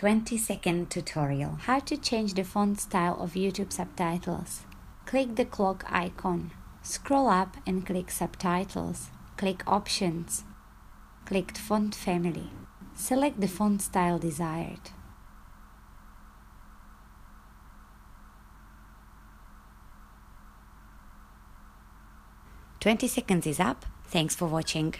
20 second tutorial how to change the font style of YouTube subtitles. Click the clock icon. Scroll up and click subtitles. Click options. Click font family. Select the font style desired. Twenty seconds is up. Thanks for watching.